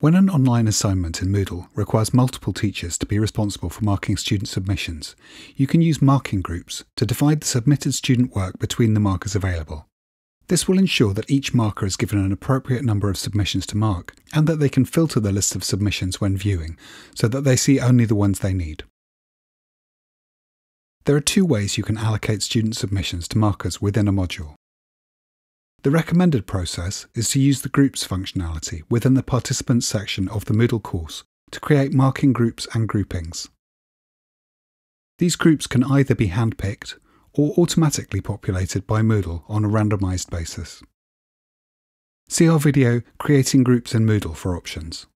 When an online assignment in Moodle requires multiple teachers to be responsible for marking student submissions, you can use marking groups to divide the submitted student work between the markers available. This will ensure that each marker is given an appropriate number of submissions to mark, and that they can filter the list of submissions when viewing, so that they see only the ones they need. There are two ways you can allocate student submissions to markers within a module. The recommended process is to use the Groups functionality within the Participants section of the Moodle course to create marking groups and groupings. These groups can either be handpicked or automatically populated by Moodle on a randomised basis. See our video Creating Groups in Moodle for options.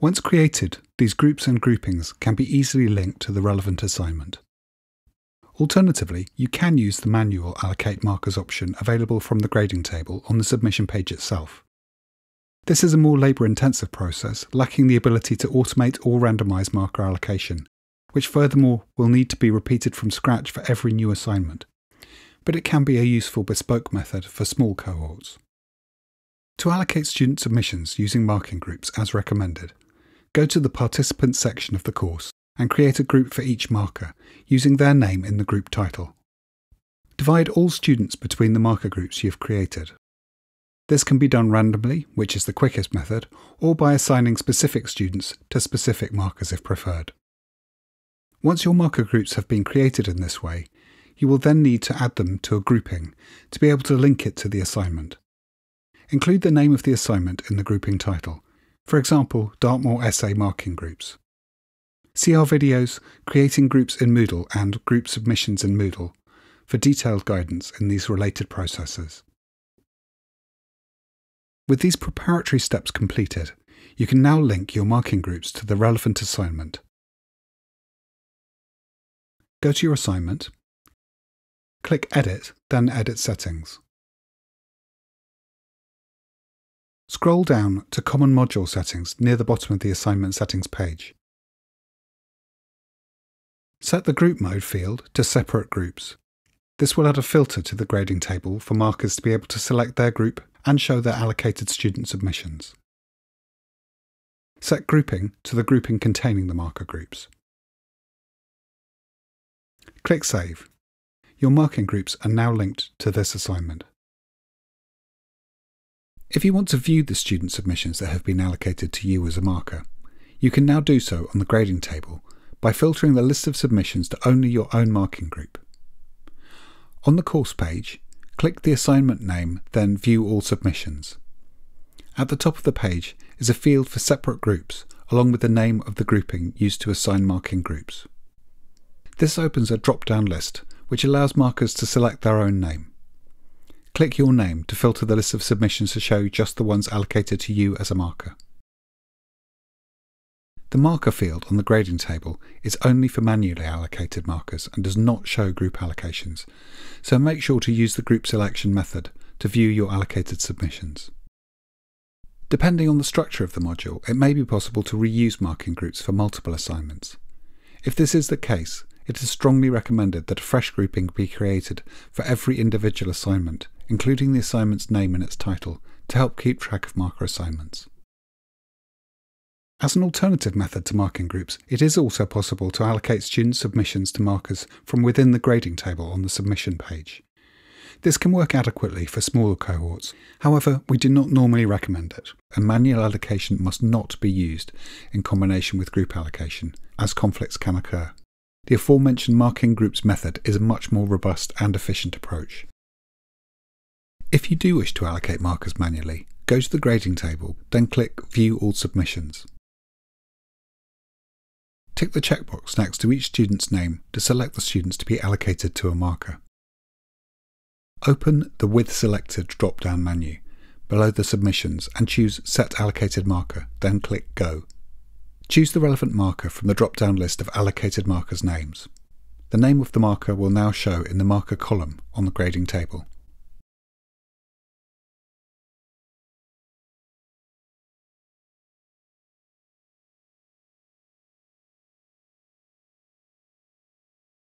Once created, these groups and groupings can be easily linked to the relevant assignment. Alternatively, you can use the manual allocate markers option available from the grading table on the submission page itself. This is a more labour intensive process, lacking the ability to automate or randomise marker allocation, which furthermore will need to be repeated from scratch for every new assignment. But it can be a useful bespoke method for small cohorts. To allocate student submissions using marking groups as recommended, go to the Participants section of the course and create a group for each marker, using their name in the group title. Divide all students between the marker groups you've created. This can be done randomly, which is the quickest method, or by assigning specific students to specific markers if preferred. Once your marker groups have been created in this way, you will then need to add them to a grouping to be able to link it to the assignment. Include the name of the assignment in the grouping title, for example, Dartmoor Essay Marking Groups. See our videos Creating Groups in Moodle and Group Submissions in Moodle for detailed guidance in these related processes. With these preparatory steps completed, you can now link your marking groups to the relevant assignment. Go to your assignment, click Edit, then Edit Settings. Scroll down to Common Module Settings near the bottom of the Assignment Settings page. Set the Group Mode field to Separate Groups. This will add a filter to the grading table for markers to be able to select their group and show their allocated student submissions. Set Grouping to the grouping containing the marker groups. Click Save. Your marking groups are now linked to this assignment. If you want to view the student submissions that have been allocated to you as a marker, you can now do so on the grading table by filtering the list of submissions to only your own marking group. On the course page, click the assignment name, then View All Submissions. At the top of the page is a field for separate groups, along with the name of the grouping used to assign marking groups. This opens a drop-down list, which allows markers to select their own name. Click your name to filter the list of submissions to show just the ones allocated to you as a marker. The marker field on the grading table is only for manually allocated markers and does not show group allocations, so make sure to use the group selection method to view your allocated submissions. Depending on the structure of the module, it may be possible to reuse marking groups for multiple assignments. If this is the case, it is strongly recommended that a fresh grouping be created for every individual assignment, including the assignment's name and its title, to help keep track of marker assignments. As an alternative method to marking groups, it is also possible to allocate student submissions to markers from within the grading table on the submission page. This can work adequately for smaller cohorts. However, we do not normally recommend it, and manual allocation must not be used in combination with group allocation, as conflicts can occur. The aforementioned marking groups method is a much more robust and efficient approach. If you do wish to allocate markers manually, go to the grading table, then click View All Submissions. Tick the checkbox next to each student's name to select the students to be allocated to a marker. Open the With Selected drop-down menu below the submissions and choose Set Allocated Marker, then click Go. Choose the relevant marker from the drop-down list of allocated markers' names. The name of the marker will now show in the marker column on the grading table.